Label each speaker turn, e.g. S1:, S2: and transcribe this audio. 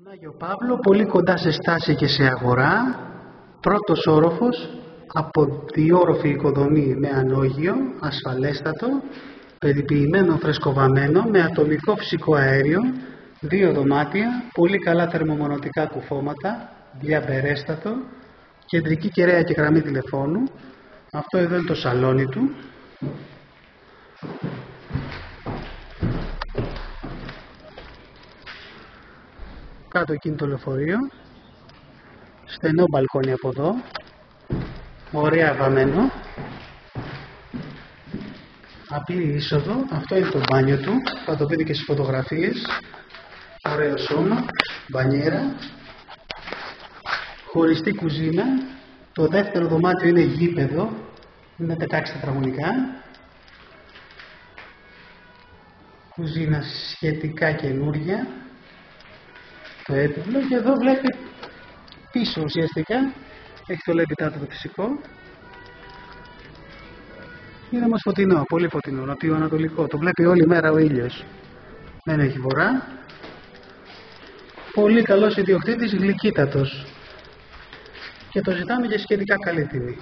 S1: Στον Άγιο Παύλο, πολύ κοντά σε στάση και σε αγορά, πρώτος όροφος, από διόροφη οικοδομή με ανώγιο, ασφαλέστατο, περιποιημένο φρεσκοβαμένο, με ατομικό φυσικό αέριο, δύο δωμάτια, πολύ καλά θερμομονωτικά κουφώματα, διαμπερέστατο, κεντρική κεραία και γραμμή τηλεφώνου. Αυτό εδώ είναι το σαλόνι του. Κάτω εκείνη το λεωφορείο. Στενό μπαλκόνι από εδώ. Ωραία βαμμένο. Απλή είσοδο. Αυτό είναι το μπάνιο του. Θα το πείτε και στις φωτογραφίες. Ωραίο σώμα. Μπανιέρα. Χωριστή κουζίνα. Το δεύτερο δωμάτιο είναι γήπεδο. Είναι 16 τετραγωνικά. Κουζίνα σχετικά καινούρια το έπιπλο και εδώ βλέπει πίσω ουσιαστικά έχει το λεπιτάτο το φυσικό. Είναι όμως φωτεινό, πολύ φωτεινό, νοτιοανατολικό. Το βλέπει όλη μέρα ο ήλιος. Δεν έχει βορρά. Πολύ καλός ιδιοκτήτης, γλυκύτατος. Και το ζητάμε για σχετικά καλή τιμή